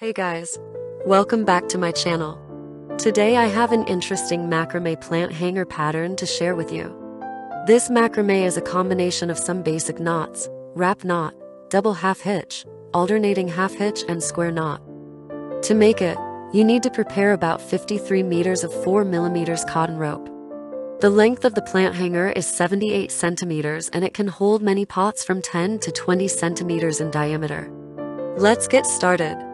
Hey guys, welcome back to my channel. Today I have an interesting macrame plant hanger pattern to share with you. This macrame is a combination of some basic knots, wrap knot, double half hitch, alternating half hitch and square knot. To make it, you need to prepare about 53 meters of 4 millimeters cotton rope. The length of the plant hanger is 78 centimeters and it can hold many pots from 10 to 20 centimeters in diameter. Let's get started.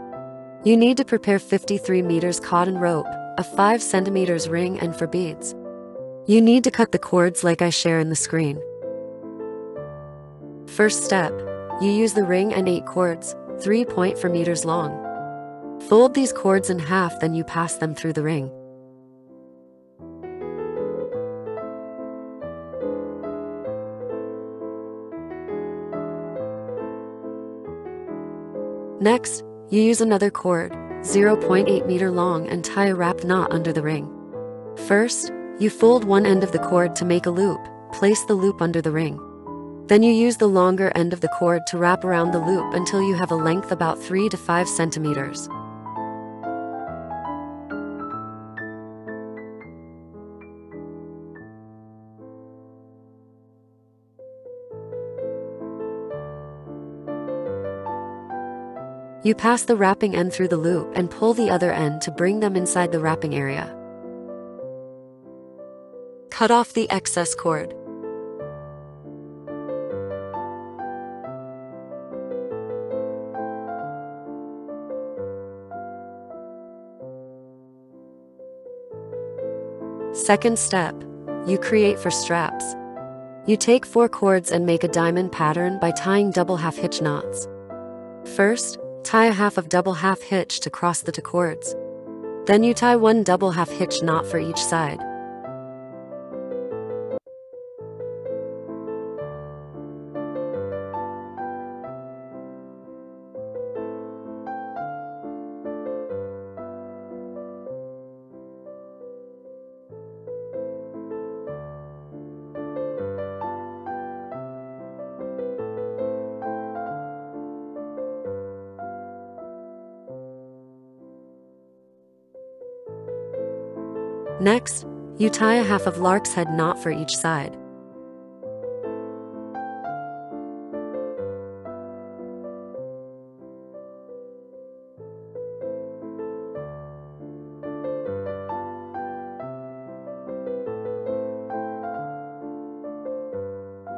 You need to prepare 53 meters cotton rope, a 5 centimeters ring and four beads. You need to cut the cords like I share in the screen. First step, you use the ring and 8 cords, 3.4 meters long. Fold these cords in half then you pass them through the ring. Next, you use another cord, 0.8 meter long and tie a wrap knot under the ring. First, you fold one end of the cord to make a loop, place the loop under the ring. Then you use the longer end of the cord to wrap around the loop until you have a length about 3 to 5 centimeters. You pass the wrapping end through the loop and pull the other end to bring them inside the wrapping area. Cut off the excess cord. Second step, you create four straps. You take four cords and make a diamond pattern by tying double half hitch knots. First, tie a half of double half hitch to cross the two cords. Then you tie one double half hitch knot for each side. Next, you tie a half of lark's head knot for each side.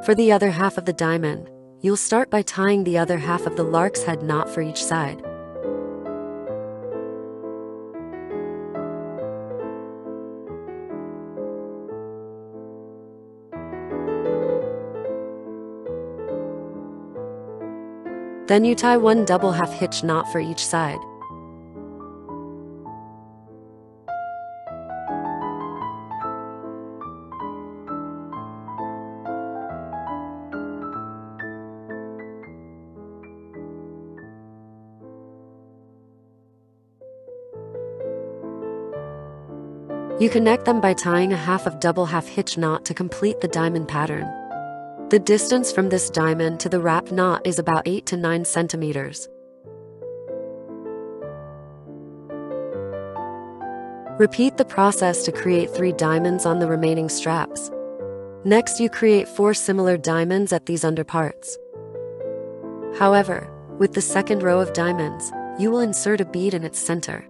For the other half of the diamond, you'll start by tying the other half of the lark's head knot for each side. Then you tie one double half hitch knot for each side. You connect them by tying a half of double half hitch knot to complete the diamond pattern. The distance from this diamond to the wrap knot is about 8 to 9 centimeters. Repeat the process to create three diamonds on the remaining straps. Next, you create four similar diamonds at these underparts. However, with the second row of diamonds, you will insert a bead in its center.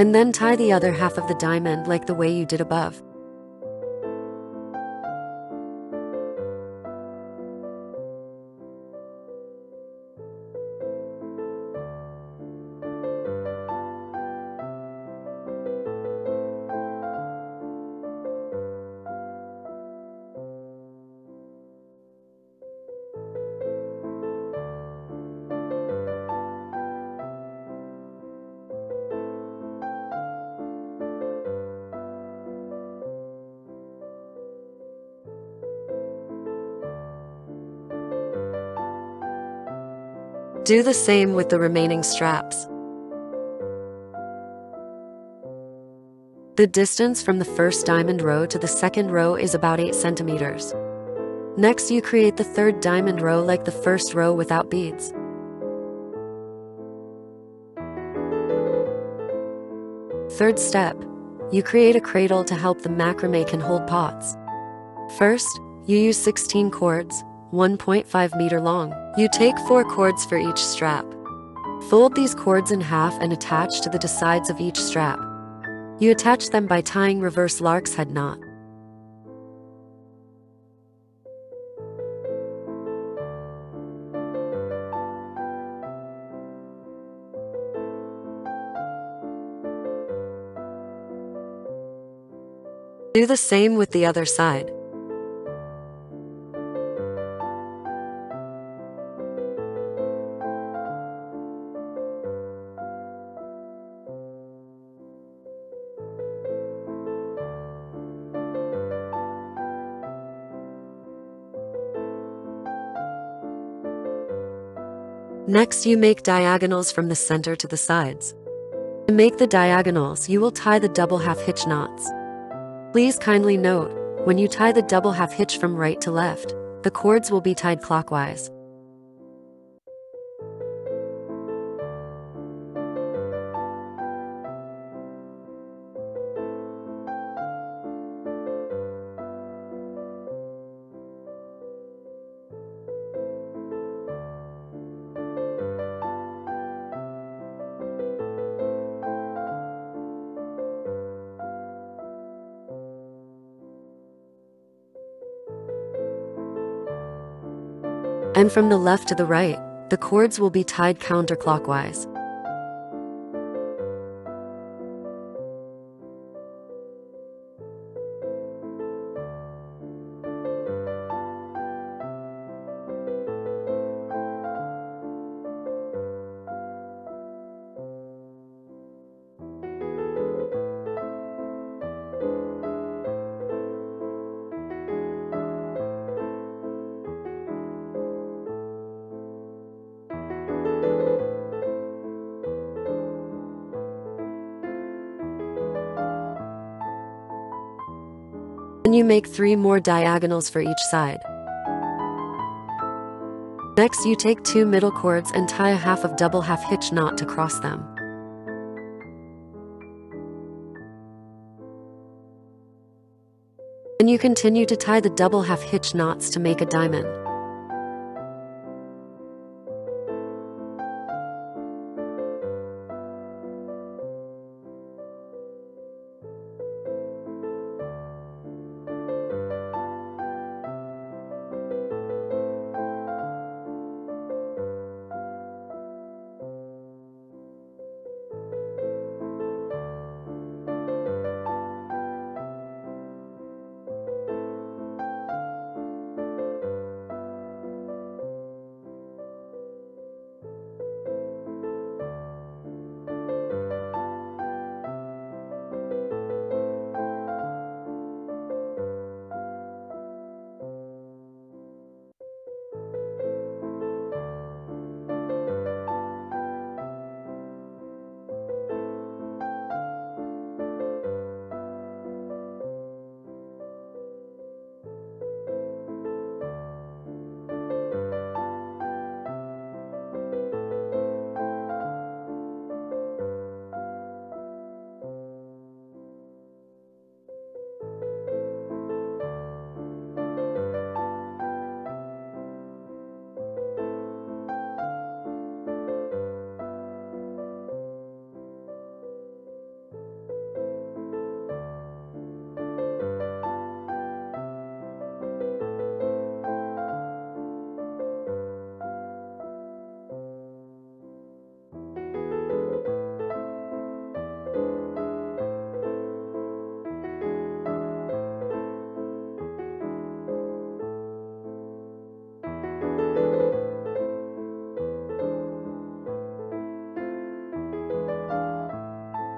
And then tie the other half of the diamond like the way you did above. Do the same with the remaining straps. The distance from the first diamond row to the second row is about 8 centimeters. Next you create the third diamond row like the first row without beads. Third step, you create a cradle to help the macrame can hold pots. First, you use 16 cords, 1.5 meter long. You take 4 cords for each strap. Fold these cords in half and attach to the sides of each strap. You attach them by tying reverse lark's head knot. Do the same with the other side. Next, you make diagonals from the center to the sides. To make the diagonals, you will tie the double half hitch knots. Please kindly note, when you tie the double half hitch from right to left, the cords will be tied clockwise. And from the left to the right, the cords will be tied counterclockwise. You make three more diagonals for each side. Next, you take two middle cords and tie a half of double half hitch knot to cross them. Then you continue to tie the double half hitch knots to make a diamond.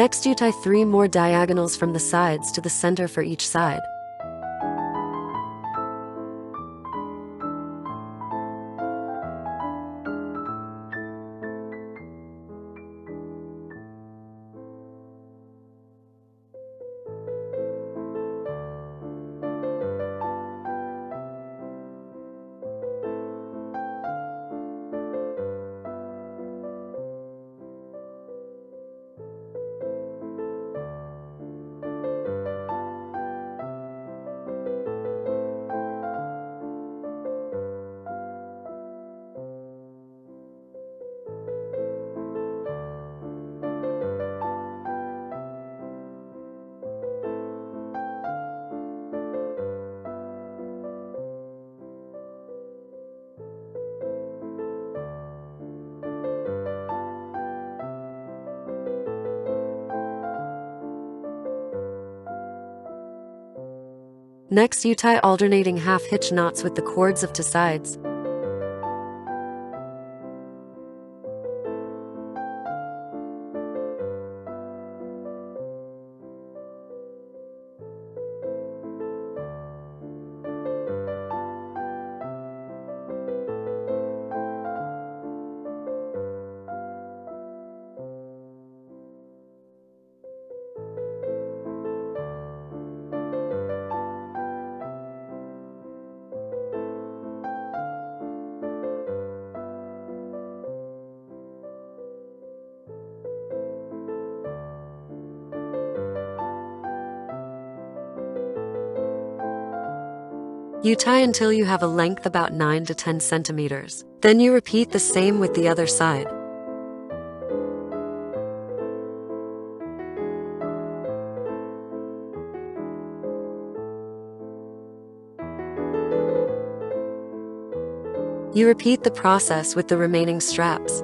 Next you tie three more diagonals from the sides to the center for each side. Next you tie alternating half hitch knots with the cords of two sides. You tie until you have a length about 9 to 10 centimeters. Then you repeat the same with the other side. You repeat the process with the remaining straps.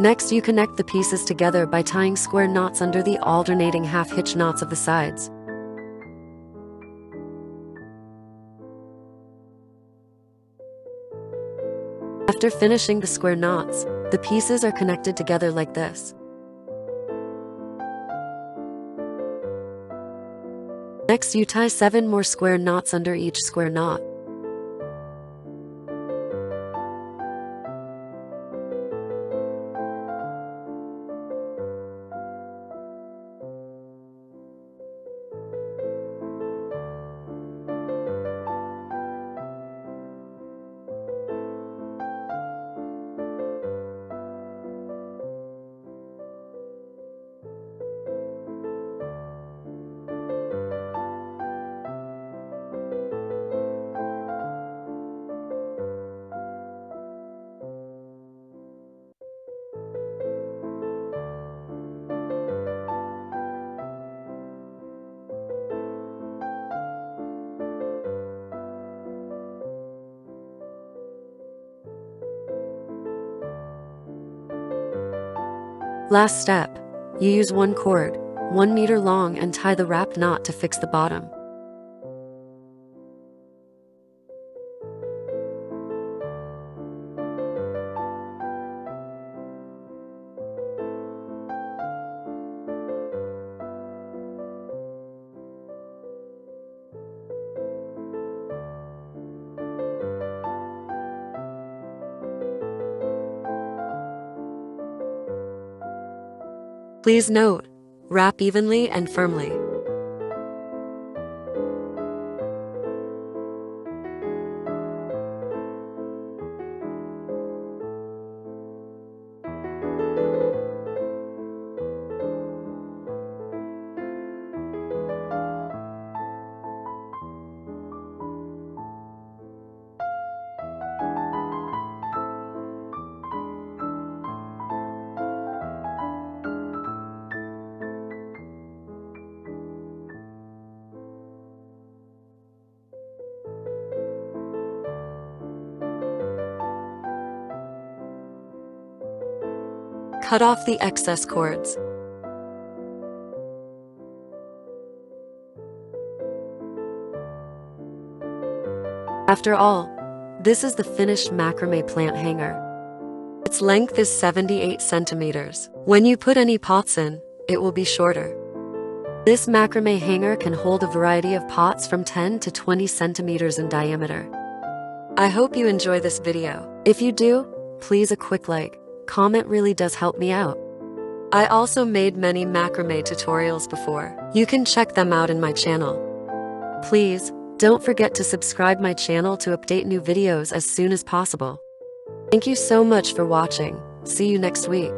Next, you connect the pieces together by tying square knots under the alternating half hitch knots of the sides. After finishing the square knots, the pieces are connected together like this. Next, you tie 7 more square knots under each square knot. Last step. You use one cord, 1 meter long and tie the wrap knot to fix the bottom. Please note, wrap evenly and firmly. Cut off the excess cords. After all, this is the finished macrame plant hanger. Its length is 78 centimeters. When you put any pots in, it will be shorter. This macrame hanger can hold a variety of pots from 10 to 20 centimeters in diameter. I hope you enjoy this video. If you do, please a quick like. Comment really does help me out. I also made many macrame tutorials before. You can check them out in my channel. Please, don't forget to subscribe my channel to update new videos as soon as possible. Thank you so much for watching. See you next week.